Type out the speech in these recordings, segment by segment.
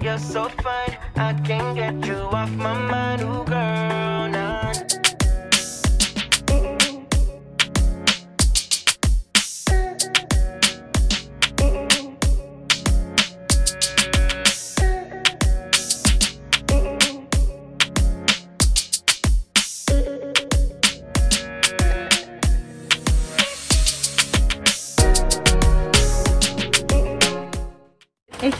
You're so fine, I can't get you off my mind, ooh girl.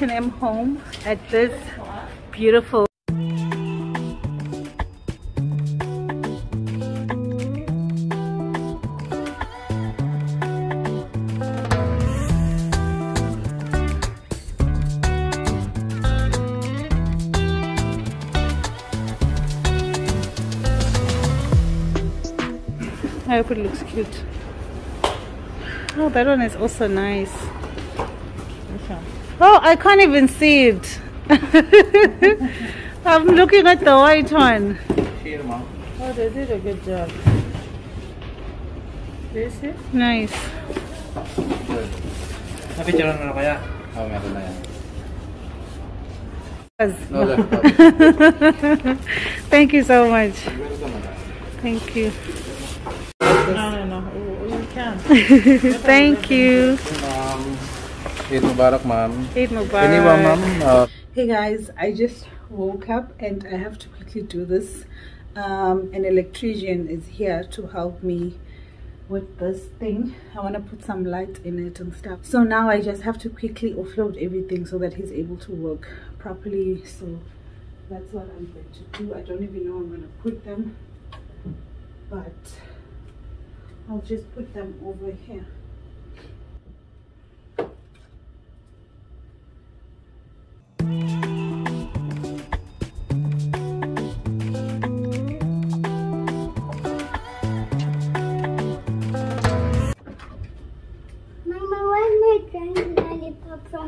H&M home at this beautiful I hope it looks cute. Oh, that one is also nice. Oh, I can't even see it. I'm looking at the white one. Here, mom. Oh, they did a good job. Do you see? Nice. Napicturean mo na kaya? Oo, oh, meron na yan. No, left. Thank you so much. Thank you. No, no, no. You can. Thank you. Ma'am. Eid Mubarak, ma'am. Eid Mubarak. Anyone, ma'am? Uh, Hey guys, I just woke up and I have to quickly do this. Um, an electrician is here to help me with this thing. I want to put some light in it and stuff. So now I just have to quickly offload everything so that he's able to work properly. So that's what I'm going to do. I don't even know where I'm going to put them, but I'll just put them over here.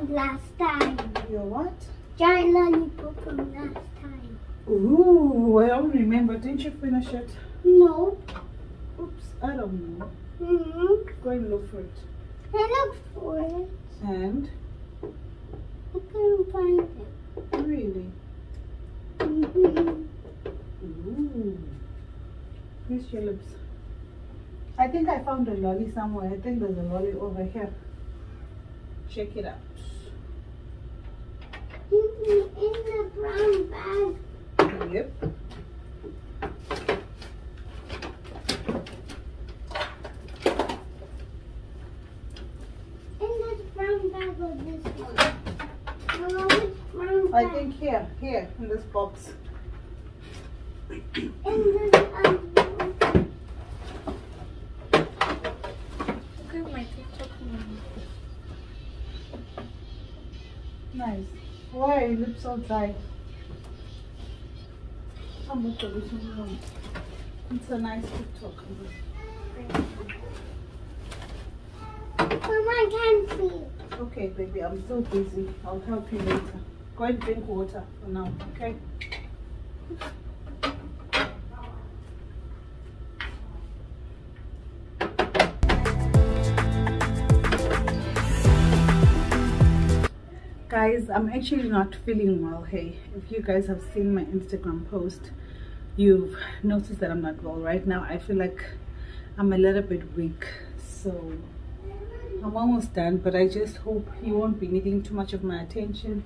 From last time? Your what? Giant lollipop from last time. Ooh, I don't remember. Didn't you finish it? No. Oops, I don't know. Mm-hmm. Go and look for it. I looked for it. And I couldn't find it. really, Mm-hmm. ooh, where's your lips? I think I found a lolly somewhere. I think there's a lolly over here. Check it out. In, the brown bag. Yep. In this brown bag or this one? Mama, which brown I think here, here in this box. In this um. Nice. Why are your lips so dry? Of this one? It's a nice TikTok. Mama, I can't see. Okay, baby, I'm so busy. I'll help you later. Go and drink water for now, okay? Guys, I'm actually not feeling well. Hey, if you guys have seen my Instagram post, you've noticed that I'm not well right now. I feel like I'm a little bit weak, so I'm almost done, but I just hope you won't be needing too much of my attention.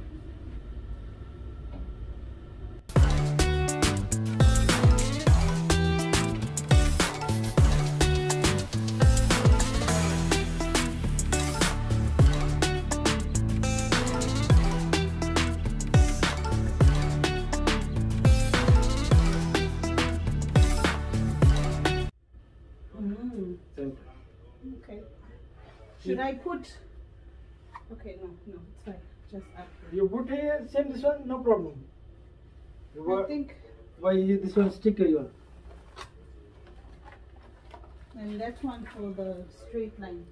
Should I put? Okay, no, no, it's fine. Just up. You put here, same this one, no problem. You I think, Why you- this one stick to you? and that one for the straight line.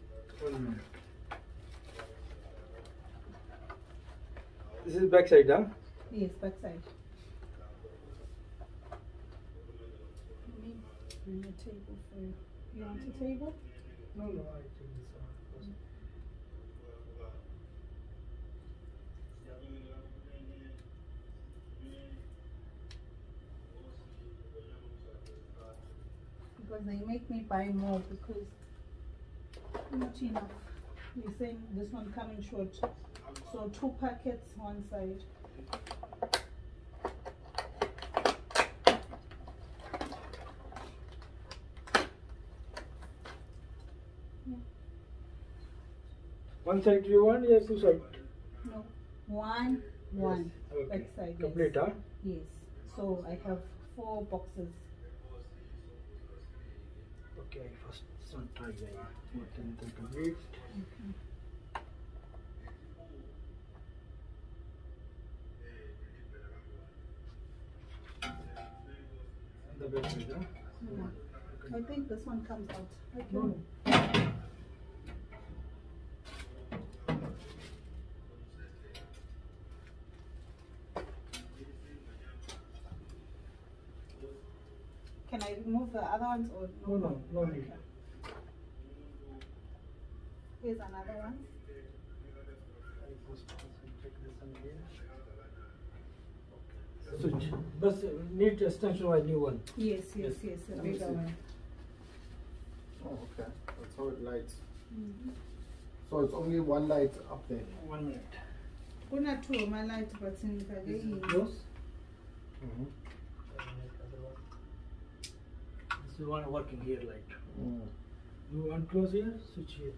This is back side, huh? Yes, backside. Let me bring a table for you. You want a table? No, no, I take this one. Because they make me buy more because not enough. You're saying this one coming short. So two packets, one side. Yeah. One side you want, yes, two side. No. One, one. Okay. Back side. yes. Complete, huh? Yes. So I have four boxes. Okay, first one try again. You complete? The huh? No. I think this one comes out. I No, can- I remove the other ones or No, no, no need. Here's another one. I just check this one here. Switch. But need extension or new one. Yes, yes, yes, a bigger one. Oh, okay. That's how it lights. Mm-hmm. So it's only one light up there. One minute. Kuna two my light but in This the is close. Mm-hmm. This is one working here light. Mm. You want close here, switch here.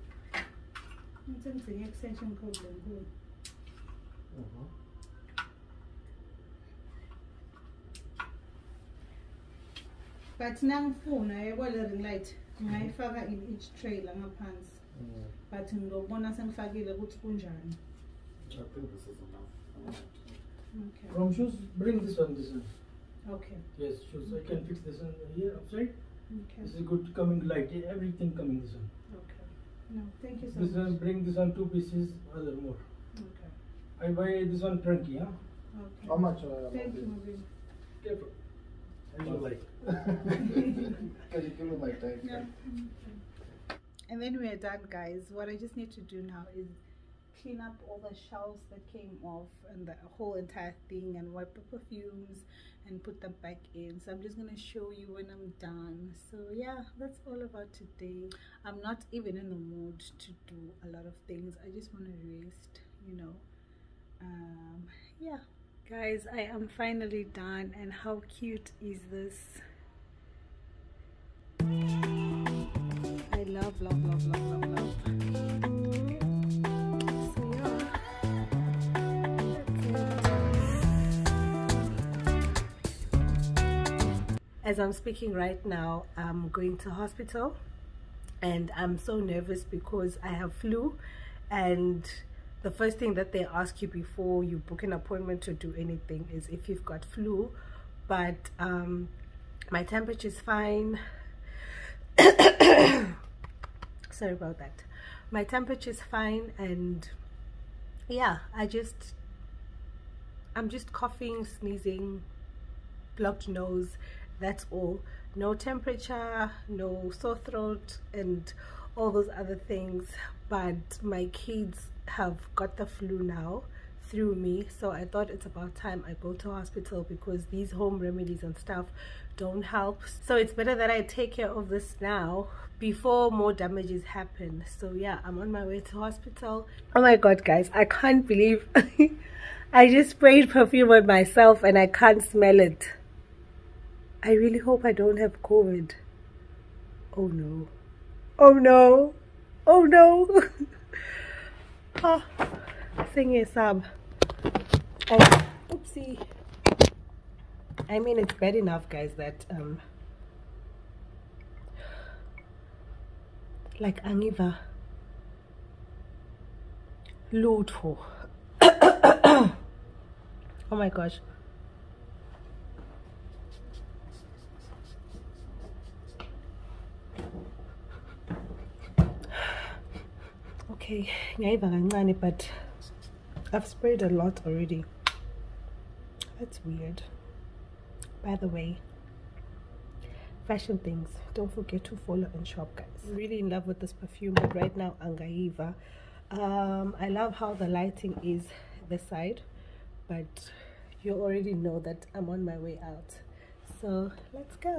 It's an extension code then good. Mm-hmm. But nangifuna yabo le ring light ngayifaka in each tray la ngaphansi. Mm. But ngizobona sengifakile ukuthi kunjani. I think this is enough. Okay. From shoes, bring this one, this one. Okay. Yes, shoes. I can fix this one here outside. Okay. This is good coming light. Everything coming this one. Okay. No, thank you so This one bring this one two pieces, other more. Okay. I buy this one Frankie, huh? Okay. How much? Uh, Thank you, Mabini. Careful. I don't like. Can you give me my time? Yeah. And then we're done, guys. What I just need to do now is clean up all the shelves that came off and the whole entire thing and wipe the perfumes and put them back in. So I'm just gonna show you when I'm done. So yeah, that's all about today. I'm not even in the mood to do a lot of things. I just want to rest, you know. Um, yeah. Guys, I am finally done and how cute is this? I love, love, love, love, love, love. As I'm speaking right now, I'm going to hospital and I'm so nervous because I have flu and the first thing that they ask you before you book an appointment to do anything is if you've got flu but um, my temperature is fine. Sorry about that. My temperature is fine and yeah i just i'm just coughing sneezing blocked nose that's all. No temperature no sore throat and all those other things. But my kids have got the flu now through me so i thought it's about time i go to hospital because these home remedies and stuff don't help. So it's better that i take care of this now before more damages happen. So yeah i'm on my way to hospital. Oh my god guys i can't believe i just sprayed perfume on myself and i can't smell it i really hope i don't have covid. Oh no. Oh no. Oh no. Oh sab I, oopsie. I mean it's bad enough guys that um like angiva lutho oh my gosh okay ngayiva kancane but i've sprayed a lot already. That's weird. By the way fashion things don't forget to follow and shop guys. I'm really in love with this perfume but right now angaiva. Um i love how the lighting is this side but you already know that i'm on my way out. So let's go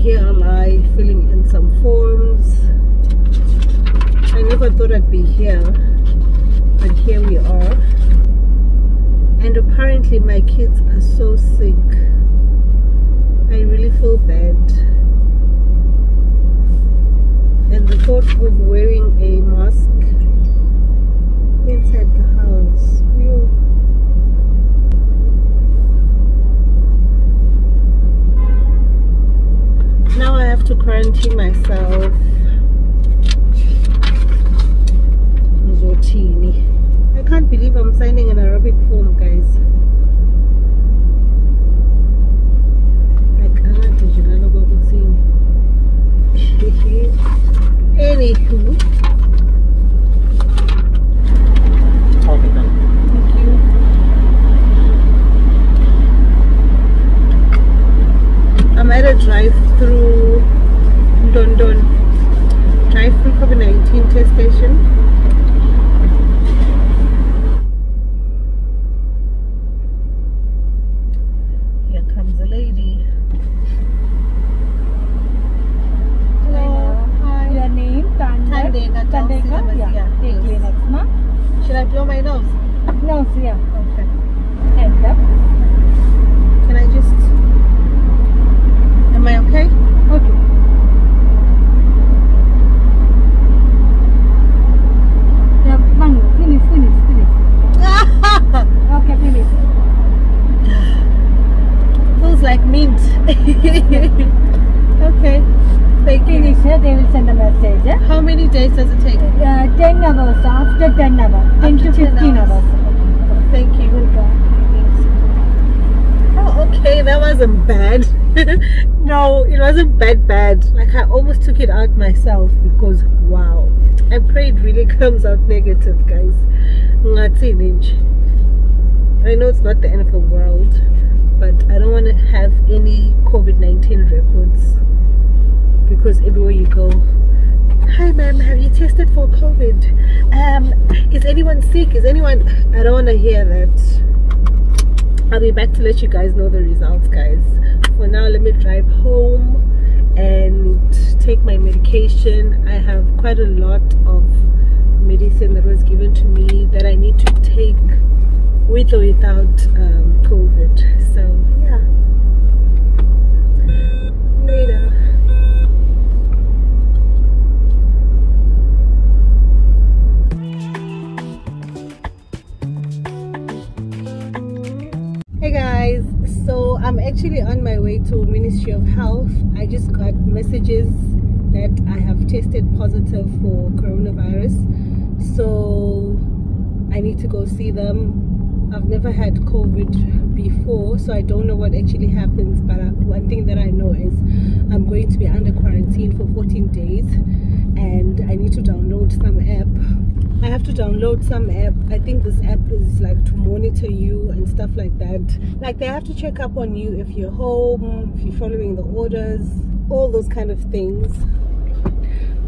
here am I filling in some forms. I never thought I'd be here, but here we are. And apparently, my kids are so sick. I really feel bad. And the thought of wearing a mask inside the house. Now I have to quarantine myself. I can't believe I'm signing an Arabic form, guys. Like, Anywho, Okay, done. Thank you. I'm at a drive-through London drive-through COVID-19 test station. Here comes a lady. Hello. Hi. Your name, Tandek. Tandeka Tandeka, Tandeka, yeah. yeah, Take yes. Kleenex, ma. Should I blow my nose? No, yeah. Okay. Hand up. Can I just? Am I okay? Okay. Yeah, Manu, finish, finish, finish. Okay, finish. Feels like mint. okay. Thank you. Finish, they will send a message. eh? How many days does it take? Uh, 10 hours, after 10 hours. 10 to After 10 15 hours. hours. Thank you. Oh, okay. That wasn't bad. no, it wasn't bad, bad. Like, I almost took it out myself because, wow. I pray it really comes out negative, guys. Ngatsi ninja. I know it's not the end of the world, but I don't want to have any COVID 19 records because everywhere you go, hi ma'am, have you tested for COVID? Um, is anyone sick? Is anyone? I don't want to hear that. I'll be back to let you guys know the results, guys. For now, let me drive home and take my medication. I have quite a lot of medicine that was given to me that I need to take with or without um, COVID. So, yeah. Hey guys, so I'm actually on my way to Ministry of Health. I just got messages that I have tested positive for coronavirus. So I need to go see them. I've never had COVID before, so I don't know what actually happens. But uh, one thing that I know is I'm going to be under quarantine for 14 days and I need to download some app. I have to download some app. I think this app is like to monitor you and stuff like that. Like they have to check up on you if you're home, if you're following the orders, all those kind of things.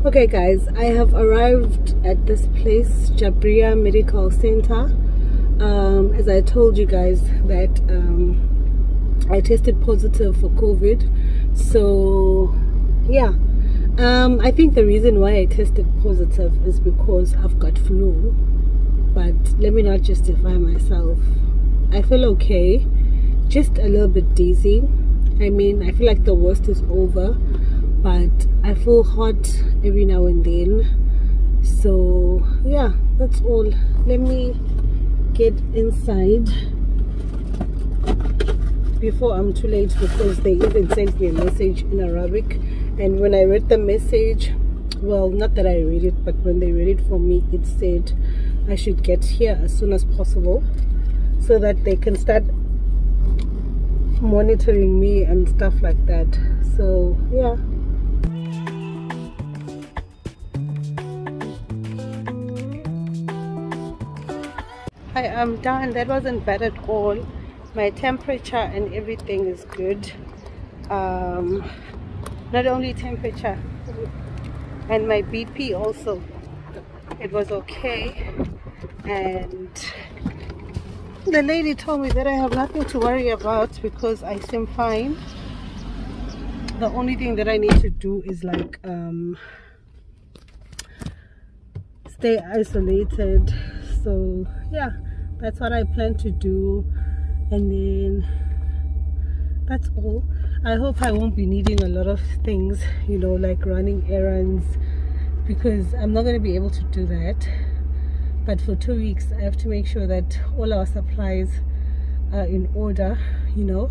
Okay guys, I have arrived at this place, Jabria Medical Center. Um, as I told you guys that um, I tested positive for COVID. So yeah, um, I think the reason why I tested positive is because I've got flu. But let me not justify myself. I feel okay, just a little bit dizzy. I mean, I feel like the worst is over, but I feel hot every now and then. So, yeah, that's all. Let me get inside before I'm too late because they even sent me a message in Arabic. And when I read the message well not that I read it but when they read it for me it said I should get here as soon as possible so that they can start monitoring me and stuff like that. So yeah. Hi, I am done. That wasn't bad at all my temperature and everything is good. Um, not only temperature and my BP also. It was okay. And the lady told me that I have nothing to worry about because I seem fine. The only thing that I need to do is like um, stay isolated. So yeah that's what I plan to do and then that's all. I hope I won't be needing a lot of things you know like running errands because I'm not going to be able to do that. But for two weeks I have to make sure that all our supplies are in order you know.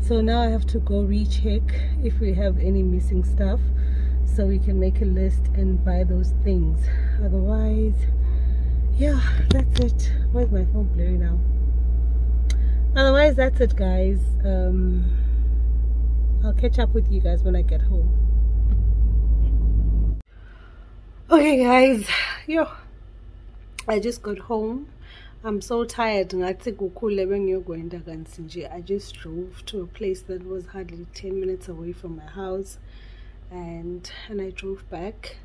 So now I have to go recheck if we have any missing stuff so we can make a list and buy those things. Otherwise yeah that's it. Where's my phone blaring now otherwise that's it guys. Um i'll catch up with you guys when i get home. Okay guys. Yo i just got home. I'm so tired. Ngathi kukhule bengiyokwenda kanti nje i just drove to a place that was hardly 10 minutes away from my house. And and i drove back.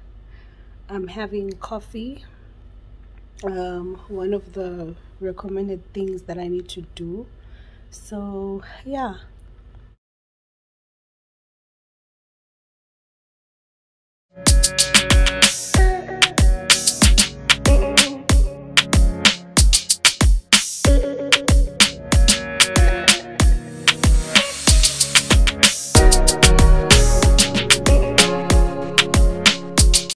I'm having coffee. Um, one of the recommended things that I need to do. So, yeah.